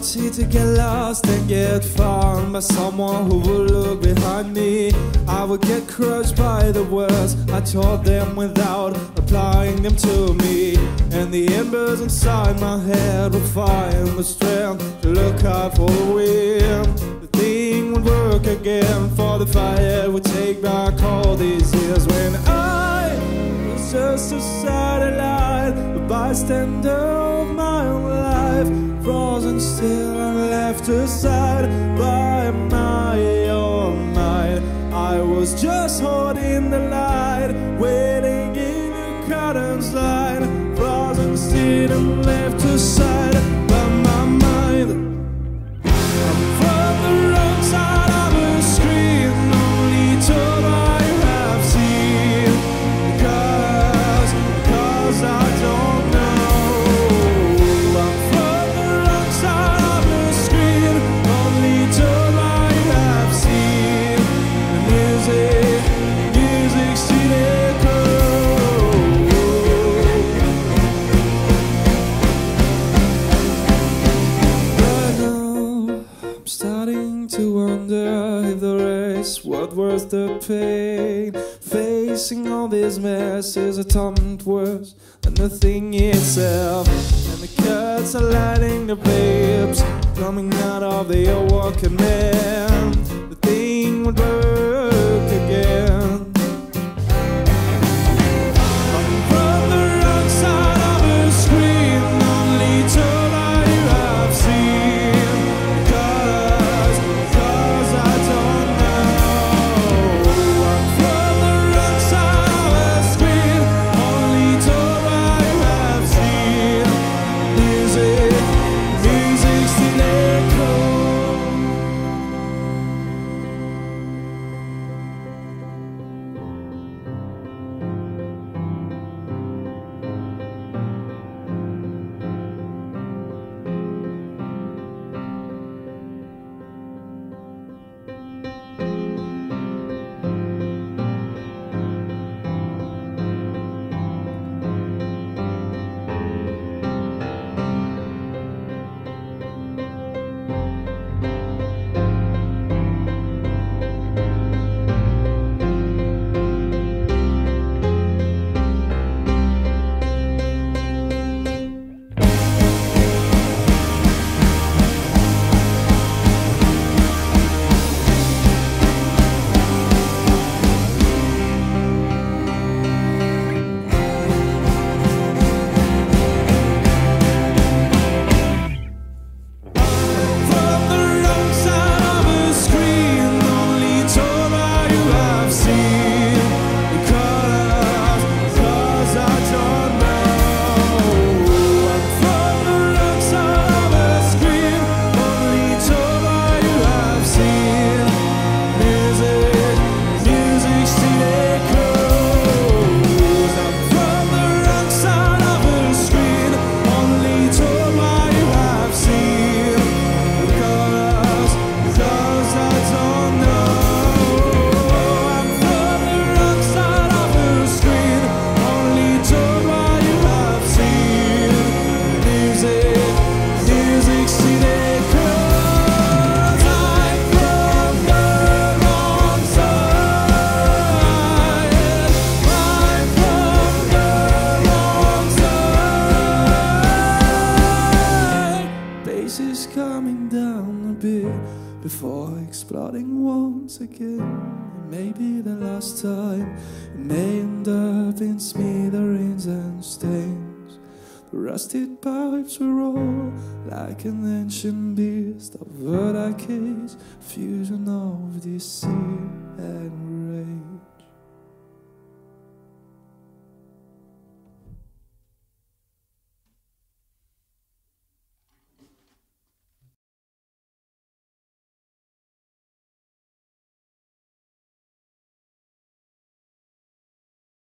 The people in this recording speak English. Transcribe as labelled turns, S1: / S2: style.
S1: to get lost and get found by someone who would look behind me. I would get crushed by the words I told them without applying them to me. And the embers inside my head would find the strength to look out for the wind. The thing would work again, for the fire would take back all these years when I was just a satellite, a bystander of my own life, frozen still and left aside by my own mind. I was just holding the light, waiting in the curtains line, frozen still and left aside was worth the pain. Facing all these messes, a torment worse than the thing itself. And the cuts are lighting the babes coming out of the awoken man. Bit before exploding once again. Maybe the last time. It may end up in smithereens and stains. The rusted pipes will roll like an ancient beast of verticates, fusion of sea